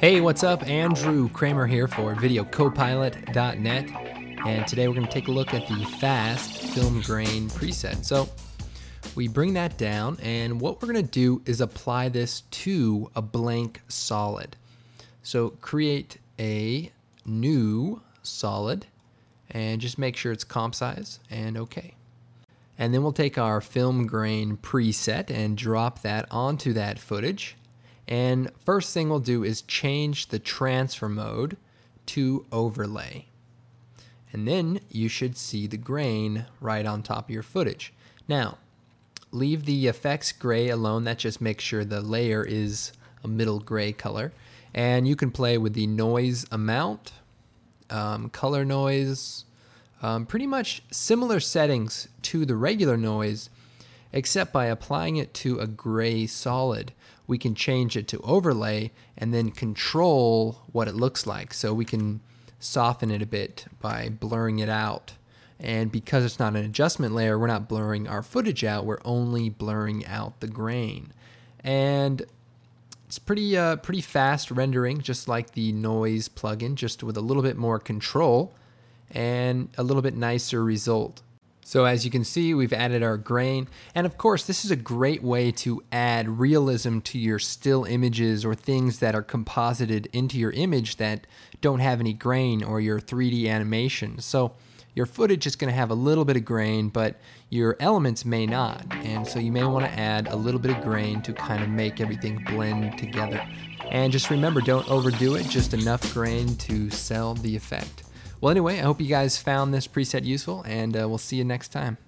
Hey, what's up? Andrew Kramer here for VideoCopilot.net, and today we're going to take a look at the Fast Film Grain preset. So we bring that down, and what we're going to do is apply this to a blank solid. So create a new solid, and just make sure it's comp size, and OK. And then we'll take our film grain preset and drop that onto that footage. And first thing we'll do is change the transfer mode to overlay. And then you should see the grain right on top of your footage. Now, leave the effects gray alone. That just makes sure the layer is a middle gray color. And you can play with the noise amount, um, color noise, um, pretty much similar settings to the regular noise, except by applying it to a gray solid we can change it to overlay and then control what it looks like. So we can soften it a bit by blurring it out. And because it's not an adjustment layer, we're not blurring our footage out, we're only blurring out the grain. And it's pretty uh, pretty fast rendering, just like the noise plugin, just with a little bit more control and a little bit nicer result. So as you can see, we've added our grain. And of course, this is a great way to add realism to your still images or things that are composited into your image that don't have any grain or your 3D animation. So your footage is going to have a little bit of grain, but your elements may not. And so you may want to add a little bit of grain to kind of make everything blend together. And just remember, don't overdo it, just enough grain to sell the effect. Well, anyway, I hope you guys found this preset useful, and uh, we'll see you next time.